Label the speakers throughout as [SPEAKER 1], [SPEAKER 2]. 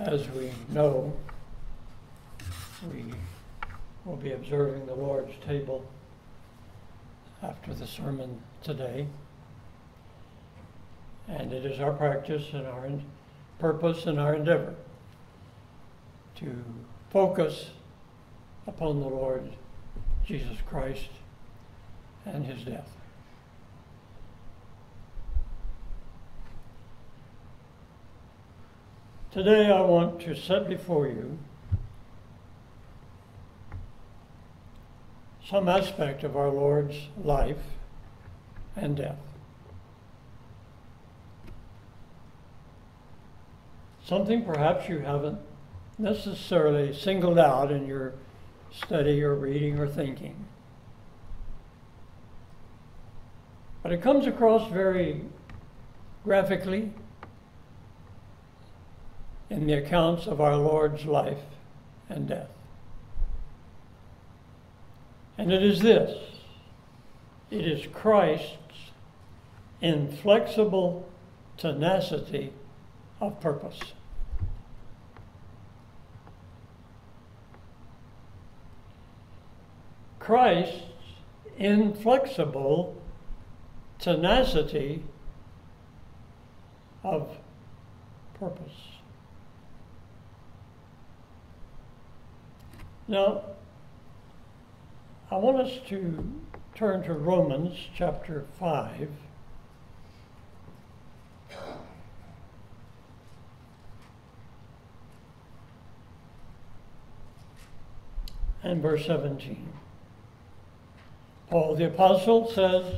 [SPEAKER 1] As we know, we will be observing the Lord's table after the sermon today. And it is our practice and our purpose and our endeavor to focus upon the Lord Jesus Christ and his death. Today I want to set before you some aspect of our Lord's life and death. Something perhaps you haven't necessarily singled out in your study or reading or thinking. But it comes across very graphically in the accounts of our Lord's life and death. And it is this it is Christ's inflexible tenacity of purpose. Christ's inflexible tenacity of purpose. Now, I want us to turn to Romans chapter 5. And verse 17. Paul the Apostle says,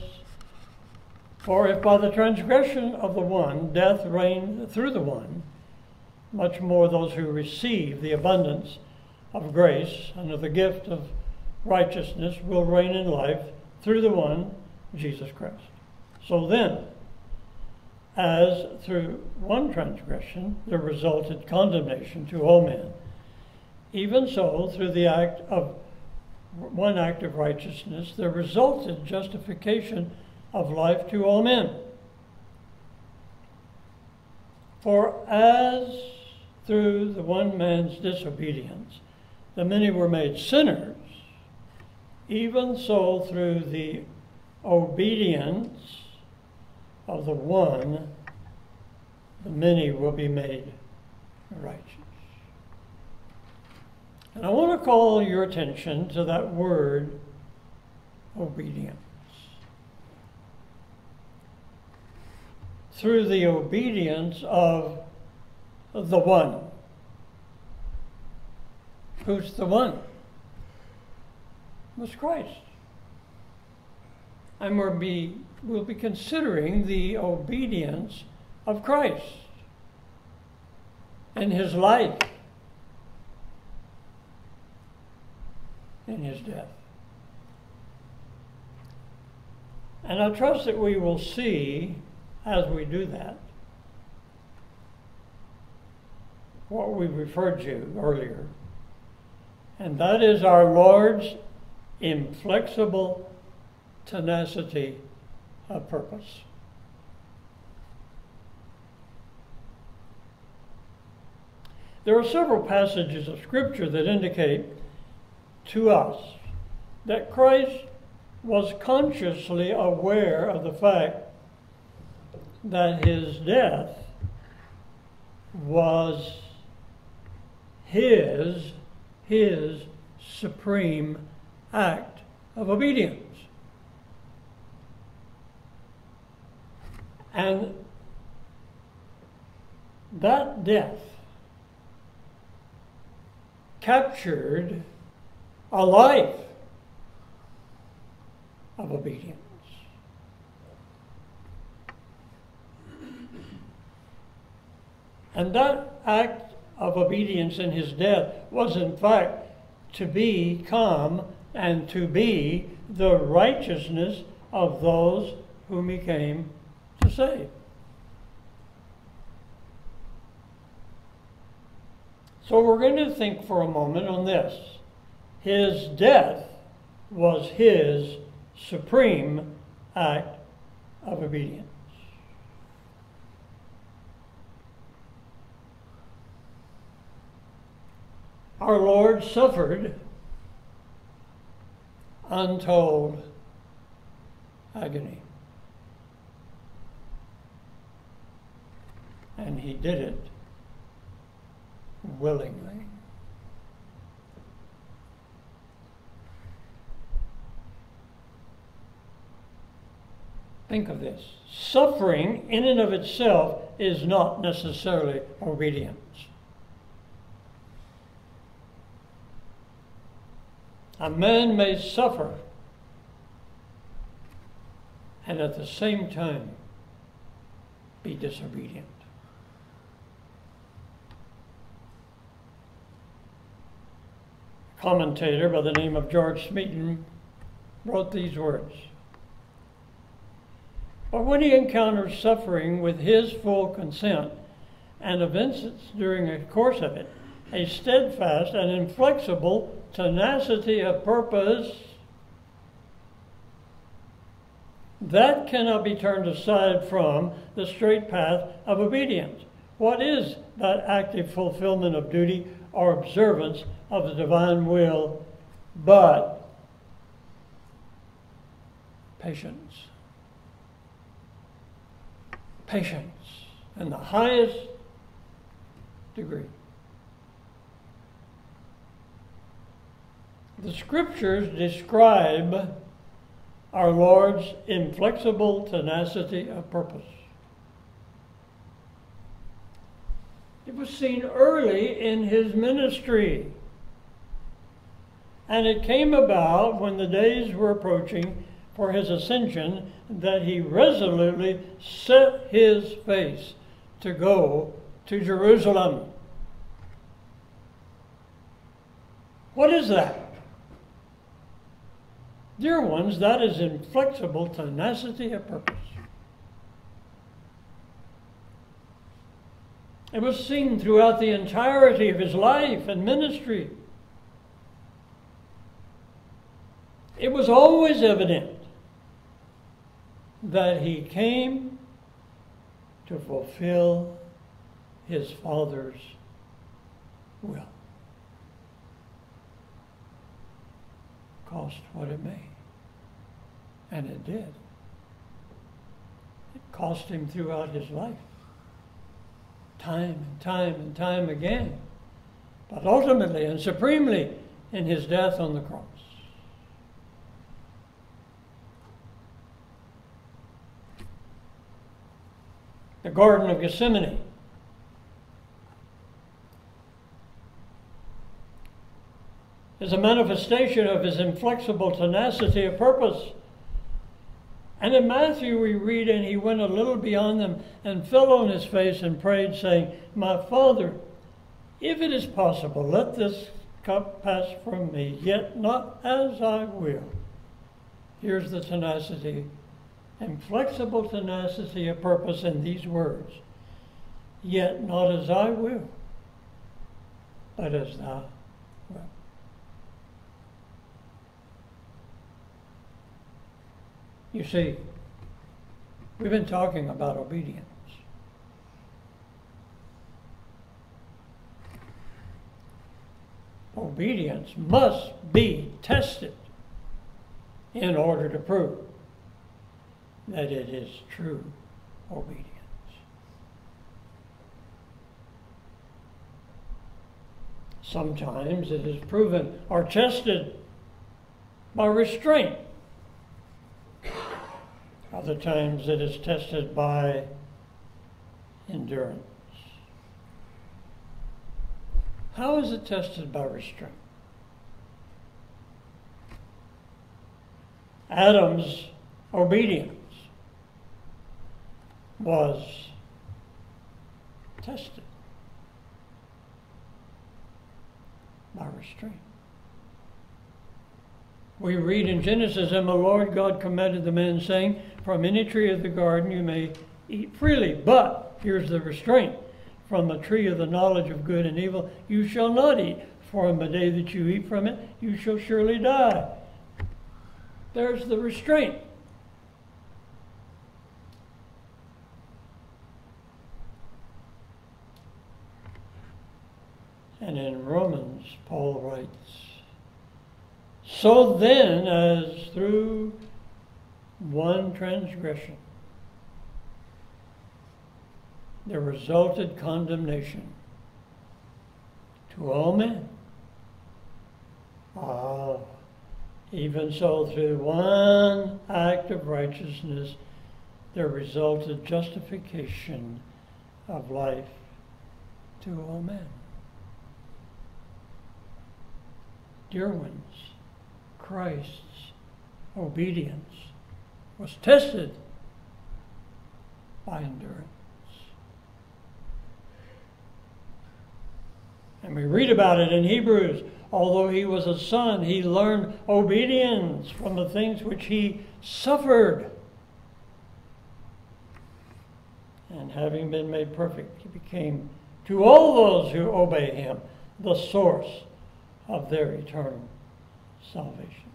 [SPEAKER 1] For if by the transgression of the one death reigned through the one, much more those who receive the abundance of grace and of the gift of righteousness will reign in life through the one, Jesus Christ. So then, as through one transgression there resulted condemnation to all men, even so through the act of one act of righteousness there resulted justification of life to all men. For as through the one man's disobedience the many were made sinners, even so through the obedience of the one, the many will be made righteous. And I want to call your attention to that word, obedience. Through the obedience of the one. Who's the one? Was Christ. And we'll be, we'll be considering the obedience of Christ and his life and his death. And I trust that we will see as we do that what we referred to earlier and that is our Lord's inflexible tenacity of purpose. There are several passages of Scripture that indicate to us that Christ was consciously aware of the fact that his death was his his supreme act of obedience. And that death captured a life of obedience. And that act of obedience in his death was, in fact, to become and to be the righteousness of those whom he came to save. So we're going to think for a moment on this. His death was his supreme act of obedience. Our Lord suffered untold agony. And he did it willingly. Think of this. Suffering in and of itself is not necessarily obedience. A man may suffer and at the same time be disobedient. A commentator by the name of George Smeaton wrote these words. But when he encounters suffering with his full consent and evinces during the course of it a steadfast and inflexible tenacity of purpose, that cannot be turned aside from the straight path of obedience. What is that active fulfillment of duty or observance of the divine will but patience? patience in the highest degree. The scriptures describe our Lord's inflexible tenacity of purpose. It was seen early in his ministry. And it came about when the days were approaching for his ascension that he resolutely set his face to go to Jerusalem. What is that? Dear ones, that is inflexible tenacity of purpose. It was seen throughout the entirety of his life and ministry. It was always evident that he came to fulfill his Father's will. Cost what it may. And it did. It cost him throughout his life. Time and time and time again. But ultimately and supremely in his death on the cross. the Garden of Gethsemane. Is a manifestation of his inflexible tenacity of purpose. And in Matthew, we read, and he went a little beyond them and fell on his face and prayed, saying, My Father, if it is possible, let this cup pass from me, yet not as I will. Here's the tenacity and flexible tenacity of purpose in these words. Yet not as I will, but as thou You see, we've been talking about obedience. Obedience must be tested in order to prove that it is true obedience. Sometimes it is proven or tested by restraint. Other times it is tested by endurance. How is it tested by restraint? Adam's obedience was tested by restraint. We read in Genesis, and the Lord God commanded the man, saying, From any tree of the garden you may eat freely, but here's the restraint from the tree of the knowledge of good and evil you shall not eat, for in the day that you eat from it you shall surely die. There's the restraint. And in Romans, Paul writes, So then, as through one transgression there resulted condemnation to all men. Ah, even so, through one act of righteousness, there resulted justification of life to all men. Dear ones, Christ's obedience was tested by endurance. And we read about it in Hebrews. Although he was a son, he learned obedience from the things which he suffered. And having been made perfect, he became to all those who obey him the source of their eternal salvation.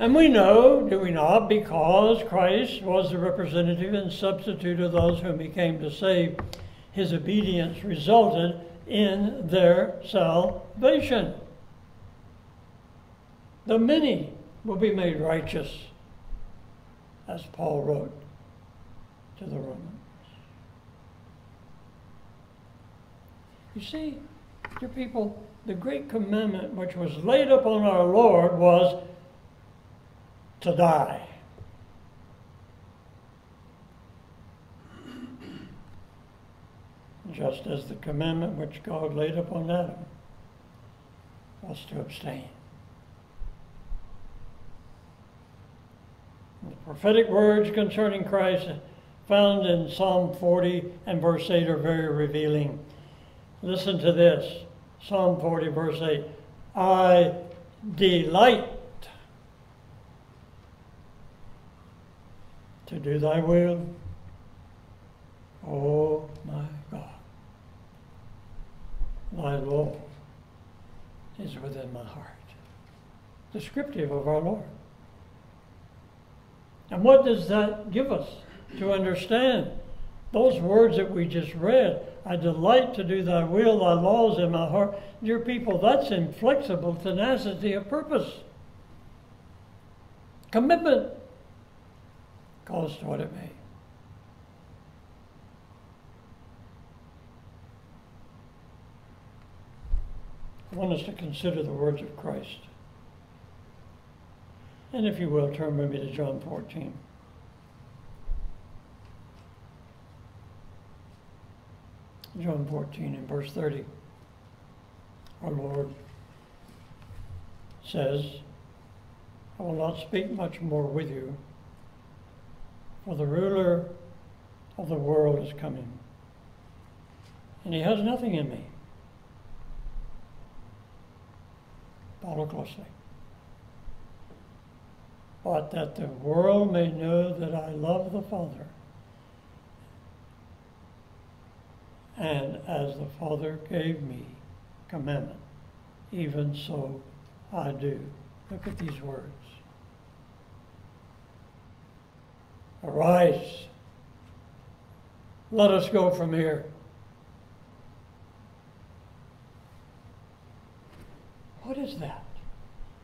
[SPEAKER 1] And we know, do we not, because Christ was the representative and substitute of those whom he came to save, his obedience resulted in their salvation. The many will be made righteous, as Paul wrote to the Romans. You see, dear people, the great commandment which was laid upon our Lord was to die. just as the commandment which God laid upon Adam was to abstain. The prophetic words concerning Christ found in Psalm 40 and verse 8 are very revealing. Listen to this Psalm 40, verse 8 I delight to do thy will, O my God. Thy law is within my heart. Descriptive of our Lord. And what does that give us to understand? Those words that we just read, I delight to do thy will, thy laws in my heart. Dear people, that's inflexible tenacity of purpose. Commitment, cost what it may. I want us to consider the words of Christ. And if you will, turn with me to John 14. John 14 and verse 30. Our Lord says, I will not speak much more with you, for the ruler of the world is coming, and he has nothing in me. Follow closely. But that the world may know that I love the Father. And as the Father gave me commandment, even so I do. Look at these words. Arise. Let us go from here. What is that?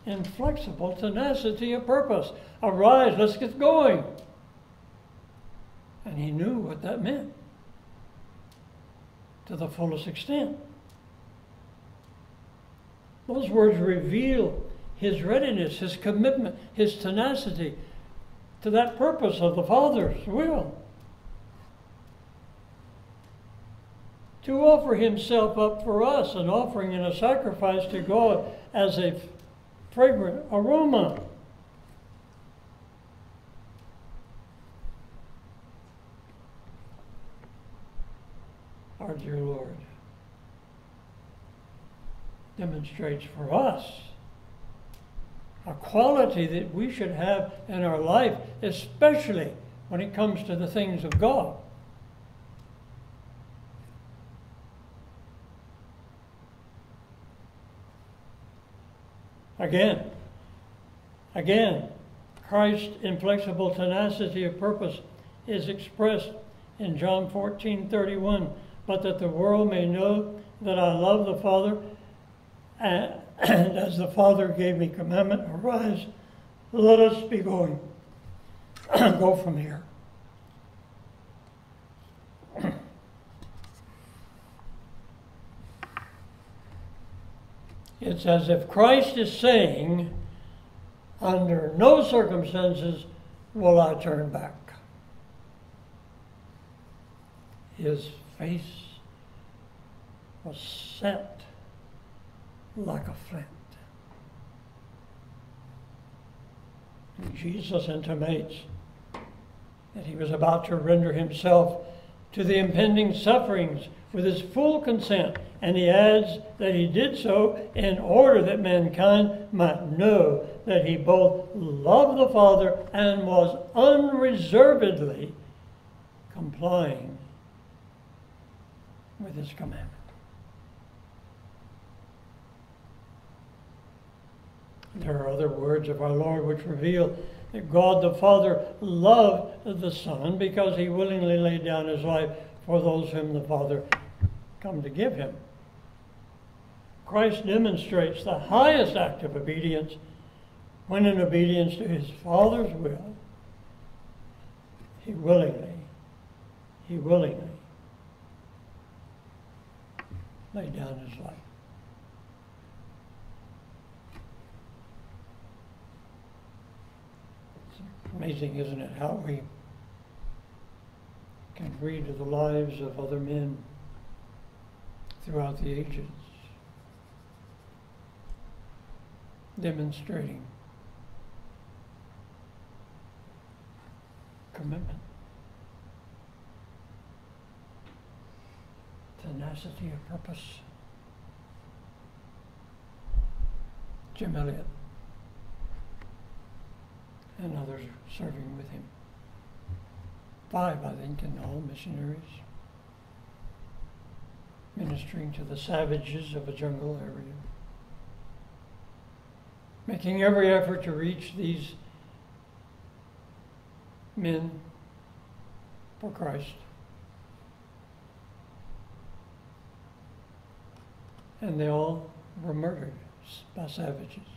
[SPEAKER 1] Inflexible tenacity of purpose. Arise, let's get going. And he knew what that meant to the fullest extent. Those words reveal his readiness, his commitment, his tenacity to that purpose of the Father's will. to offer himself up for us, an offering and a sacrifice to God as a fragrant aroma. Our dear Lord demonstrates for us a quality that we should have in our life, especially when it comes to the things of God. Again, again, Christ's inflexible tenacity of purpose is expressed in John 14 31. But that the world may know that I love the Father, and, and as the Father gave me commandment, arise, let us be going. Go from here. It's as if Christ is saying, under no circumstances will I turn back. His face was set like a flint. And Jesus intimates that he was about to render himself to the impending sufferings with his full consent. And he adds that he did so in order that mankind might know that he both loved the Father and was unreservedly complying with his commandment. There are other words of our Lord which reveal that God the Father loved the Son because he willingly laid down his life for those whom the Father come to give him. Christ demonstrates the highest act of obedience when, in obedience to his Father's will, he willingly, he willingly laid down his life. It's amazing, isn't it, how we can read the lives of other men throughout the ages, demonstrating commitment, tenacity of purpose. Jim Elliot and others serving with him. Five, I think, in all missionaries ministering to the savages of a jungle area, making every effort to reach these men for Christ. And they all were murdered by savages.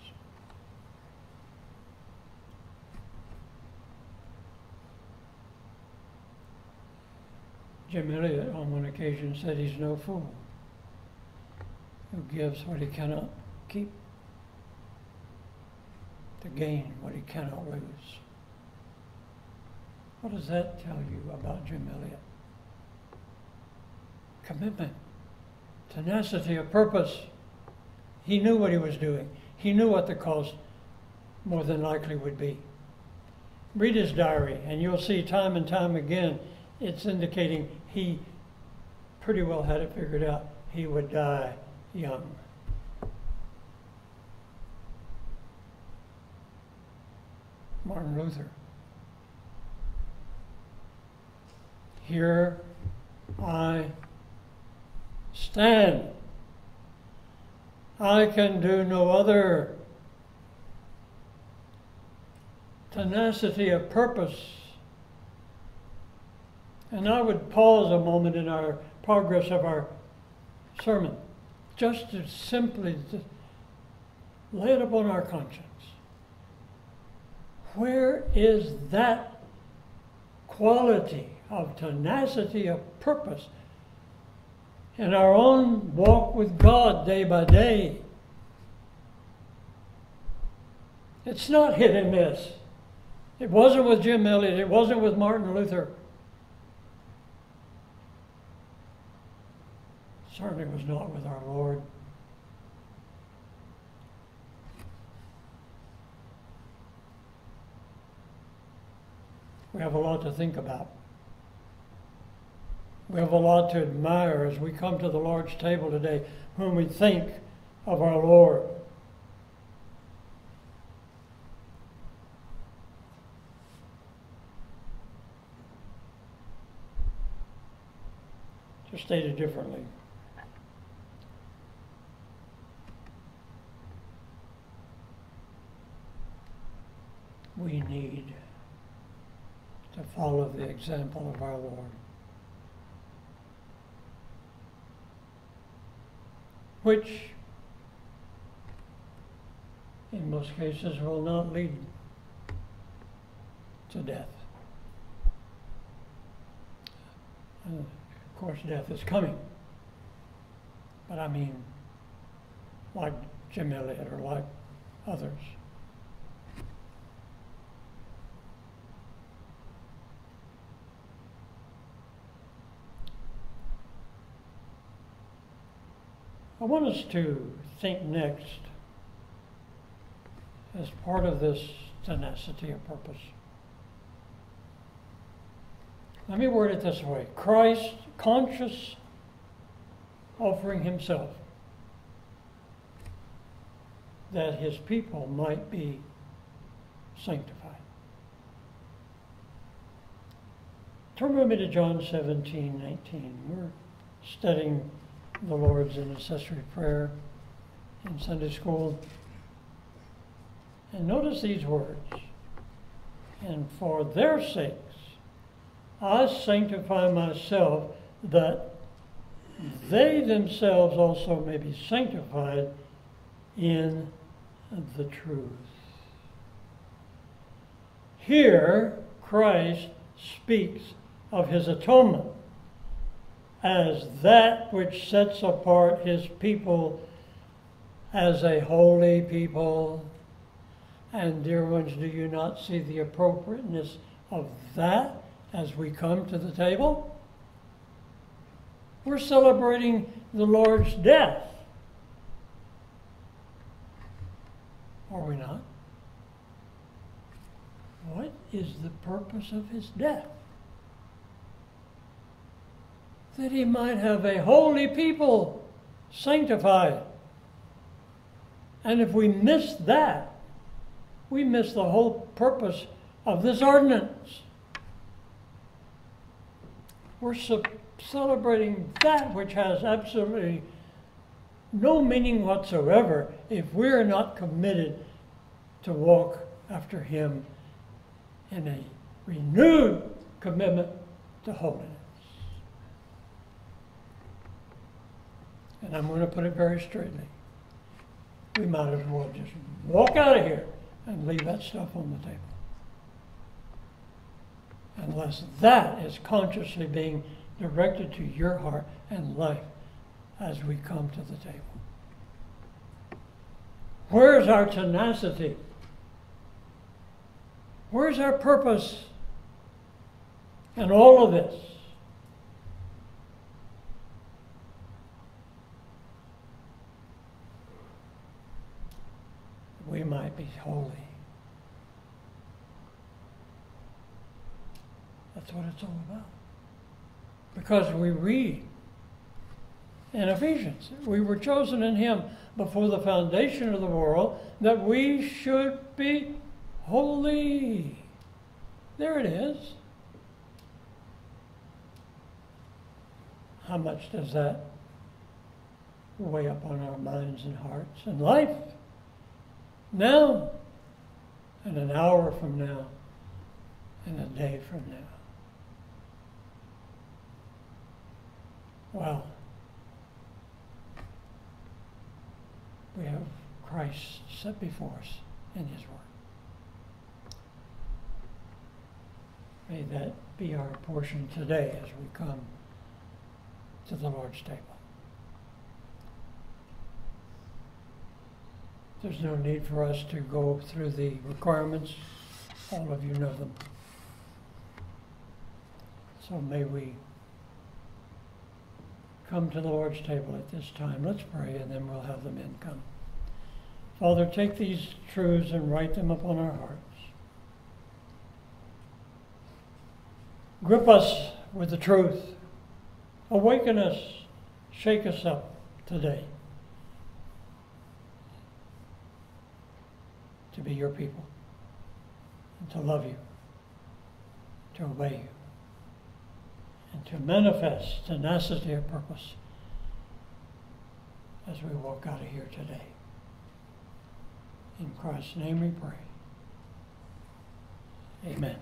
[SPEAKER 1] Jim Elliot on one occasion said he's no fool who gives what he cannot keep to gain what he cannot lose. What does that tell you about Jim Elliot? Commitment, tenacity of purpose. He knew what he was doing. He knew what the cost more than likely would be. Read his diary, and you'll see time and time again it's indicating he pretty well had it figured out. He would die young. Martin Luther. Here I stand. I can do no other. Tenacity of purpose and I would pause a moment in our progress of our sermon just to simply lay it upon our conscience. Where is that quality of tenacity of purpose in our own walk with God day by day? It's not hit and miss. It wasn't with Jim Elliot. It wasn't with Martin Luther. Certainly was not with our Lord. We have a lot to think about. We have a lot to admire as we come to the Lord's table today when we think of our Lord. Just stated differently. We need to follow the example of our Lord. which in most cases will not lead to death. And of course, death is coming. But I mean, like Jim Elliot or like others. I want us to think next as part of this tenacity of purpose. Let me word it this way Christ, conscious offering himself that his people might be sanctified. Turn with me to John 17, 19. We're studying the Lord's intercessory prayer in Sunday school. And notice these words. And for their sakes, I sanctify myself that they themselves also may be sanctified in the truth. Here, Christ speaks of his atonement as that which sets apart his people as a holy people. And, dear ones, do you not see the appropriateness of that as we come to the table? We're celebrating the Lord's death. Are we not? What is the purpose of his death? That he might have a holy people sanctified. And if we miss that, we miss the whole purpose of this ordinance. We're celebrating that which has absolutely no meaning whatsoever if we're not committed to walk after Him in a renewed commitment to holiness. And I'm going to put it very straightly. We might as well just walk out of here and leave that stuff on the table. Unless that is consciously being directed to your heart and life as we come to the table. Where's our tenacity? Where's our purpose in all of this? We might be holy. That's what it's all about. Because we read in Ephesians. We were chosen in Him before the foundation of the world that we should be holy. There it is. How much does that weigh up on our minds and hearts and life? Now, and an hour from now, and a day from now. Well, we have Christ set before us in His Word. May that be our portion today as we come to the Lord's table. There's no need for us to go through the requirements. All of you know them. So may we come to the Lord's table at this time. Let's pray and then we'll have the men come. Father, take these truths and write them upon our hearts. Grip us with the truth. Awaken us, shake us up today to be your people and to love you, to obey you and to manifest tenacity of purpose as we walk out of here today. In Christ's name we pray. Amen.